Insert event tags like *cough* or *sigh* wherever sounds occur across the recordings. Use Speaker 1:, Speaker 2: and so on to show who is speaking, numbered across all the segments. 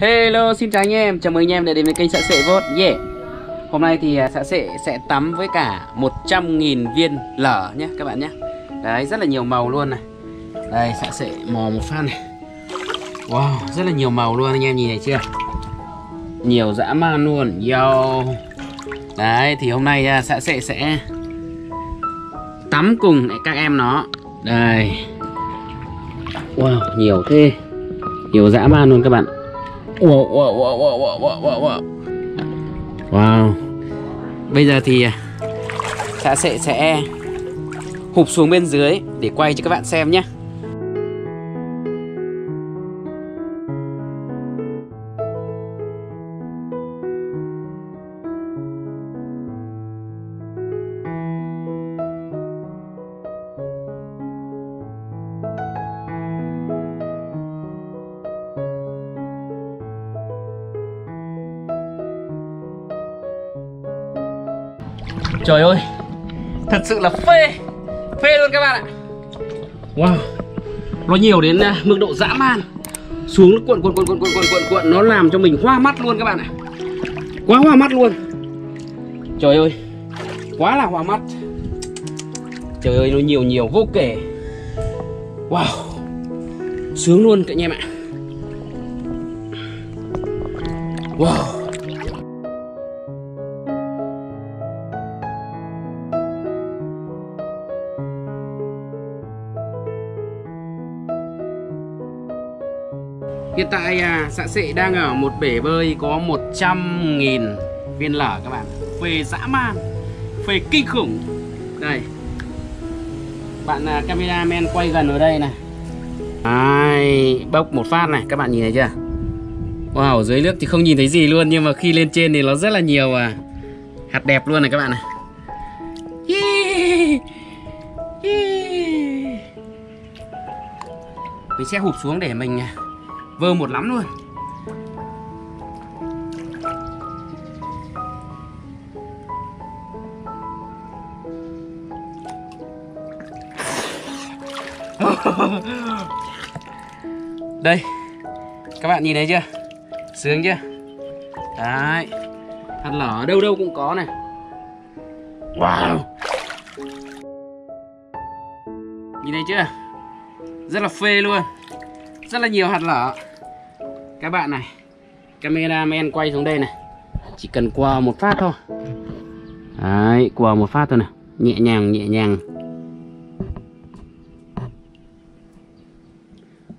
Speaker 1: Hello, xin chào anh em, chào mừng anh em đã đến với kênh Sạ Sệ Vốt. Yeah. Hôm nay thì à, Sạ Sệ sẽ tắm với cả 100.000 viên lở nhé các bạn nhé Đấy, rất là nhiều màu luôn này. Đây, Sạ Sệ mò một phát này. Wow, rất là nhiều màu luôn anh em nhìn thấy chưa? Nhiều dã man luôn. Yo. Đấy, thì hôm nay à, Sạ Sệ sẽ tắm cùng các em nó. Đây. Wow, nhiều thế. Nhiều dã man luôn các bạn. Wow, wow, wow, wow, wow, wow, wow. wow. Bây giờ thì xã sẽ sẽ hụp xuống bên dưới để quay cho các bạn xem nhé. Trời ơi. Thật sự là phê. Phê luôn các bạn ạ. Wow. Nó nhiều đến à, mức độ dã man. Xuống nó cuộn cuộn cuộn cuộn cuộn cuộn cuộn. Nó làm cho mình hoa mắt luôn các bạn ạ. Quá hoa mắt luôn. Trời ơi. Quá là hoa mắt. Trời ơi nó nhiều nhiều vô kể. Wow. Sướng luôn các anh em ạ. Wow. Hiện tại à, xã sệ đang ở một bể bơi có 100.000 viên lở các bạn. Phê dã man Phê kinh khủng. Đây. Bạn à, cameraman quay gần ở đây này. Đấy, bốc một phát này các bạn nhìn thấy chưa? Wow dưới nước thì không nhìn thấy gì luôn Nhưng mà khi lên trên thì nó rất là nhiều à, hạt đẹp luôn này các bạn này. Mình sẽ hụp xuống để mình à, vơ một lắm luôn. *laughs* Đây các bạn nhìn thấy chưa? Sướng chưa? Đấy hạt lở đâu đâu cũng có này. Wow. Nhìn thấy chưa? Rất là phê luôn. Rất là nhiều hạt lở các bạn này camera men quay xuống đây này. Chỉ cần qua một phát thôi. Đấy qua một phát thôi này. Nhẹ nhàng nhẹ nhàng.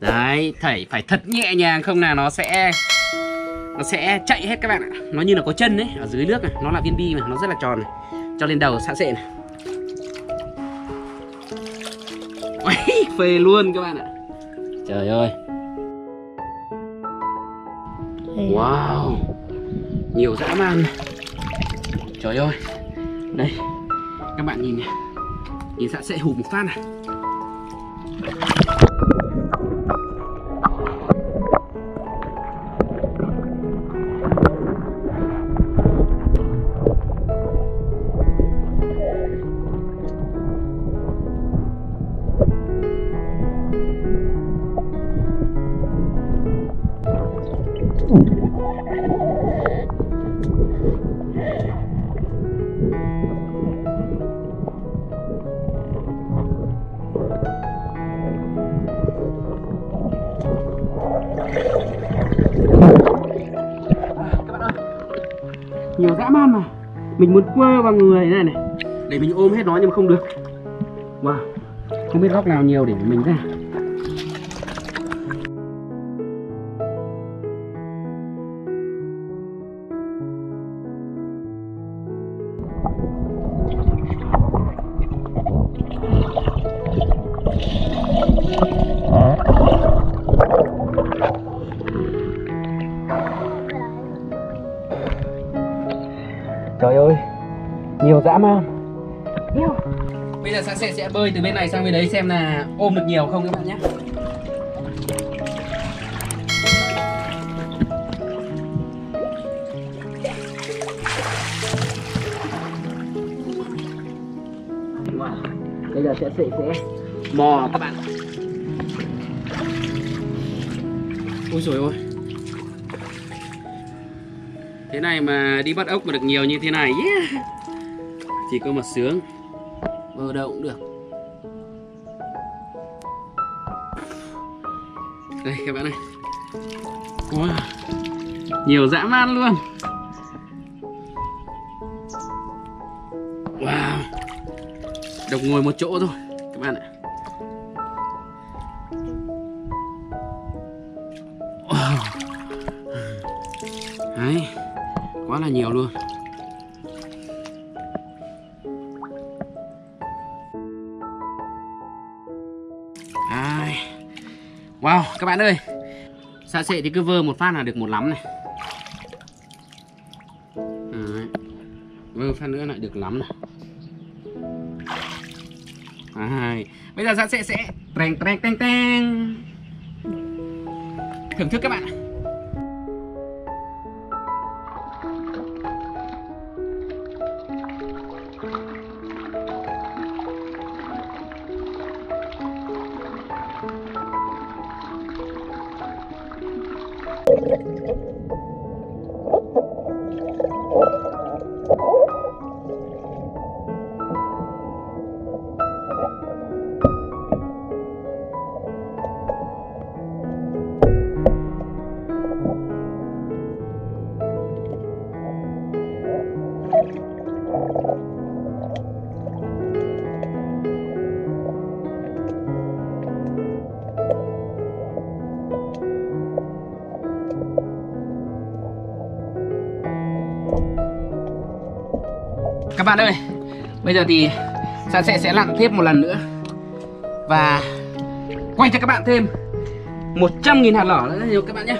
Speaker 1: Đấy thảy phải thật nhẹ nhàng không là nó sẽ nó sẽ chạy hết các bạn ạ. Nó như là có chân đấy ở dưới nước này. Nó là viên bi mà nó rất là tròn này. Cho lên đầu sạ sệ này. Ôi, phê luôn các bạn ạ. Trời ơi. Wow, Nhiều dã man. Trời ơi, Đây, Các bạn nhìn nhé Nhìn sạ sẽ hụt một phát này. Mình muốn quơ vào người này này. Để mình ôm hết nó nhưng mà không được. Wow không biết góc nào nhiều để mình ra Nhiều dã man Nhiều Bây giờ sẽ, sẽ bơi từ bên này sang bên đấy xem là ôm được nhiều không các bạn nhé wow. Bây giờ sẽ sẽ, sẽ mò các bạn Ôi trời ơi Thế này mà đi bắt ốc mà được nhiều như thế này yeah. Chỉ có một sướng. Bơ đâu cũng được. Đây các bạn ơi. Wow. Nhiều dã man luôn. Wow. Độc ngồi một chỗ thôi các bạn ạ. Wow. Đấy Quá là nhiều luôn Wow, các bạn ơi. Xa xệ thì cứ vơ một phát là được một lắm này. Đấy. Vơ phát nữa lại được lắm này. Đấy. Bây giờ Dạ sẽ sẽ Treng treng treng treng Thưởng thức các bạn ạ. Bạn ơi, Bây giờ thì Sàn sẽ sẽ lặn tiếp một lần nữa. Và Quay cho các bạn thêm 100.000 hạt lỏ nữa nhiều các bạn nhé.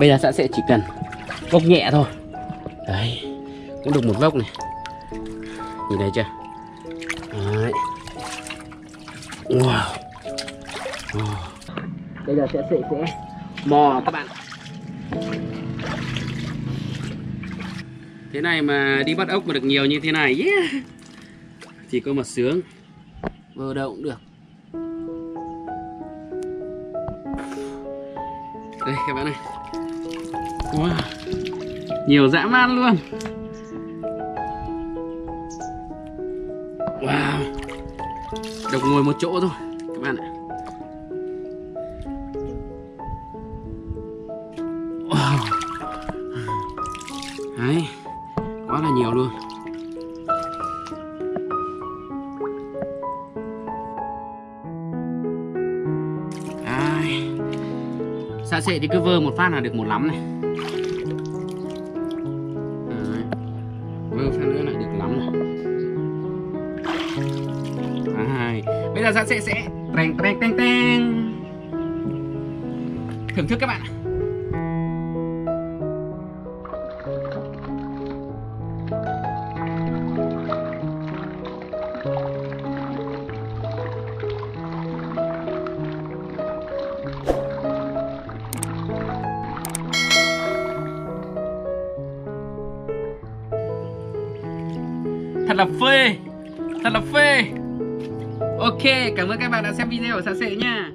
Speaker 1: Bây giờ sẽ chỉ cần Vốc nhẹ thôi. Đấy, Cũng được một vốc này. Nhìn thấy chưa? Đấy. Wow. Wow. Bây giờ sẽ sẽ sẽ mò các bạn. Thế này mà đi bắt ốc mà được nhiều như thế này, yeah. Chỉ có một sướng. Vơ đâu cũng được. Đây, các bạn ơi. Wow. Nhiều dã man luôn. Wow. Độc ngồi một chỗ thôi, Các bạn ạ. Wow. Đấy, Quá là nhiều luôn. Đấy Xa xệ thì cứ vơ một phát là được một lắm này. Vâng, pha nữa lại được lắm này Hai, Bây giờ ra sẽ sẽ Treng treng treng treng Thưởng thức các bạn ạ. Thật là phê. Thật là phê. Ok, cảm ơn các bạn đã xem video của Xã Sệ nha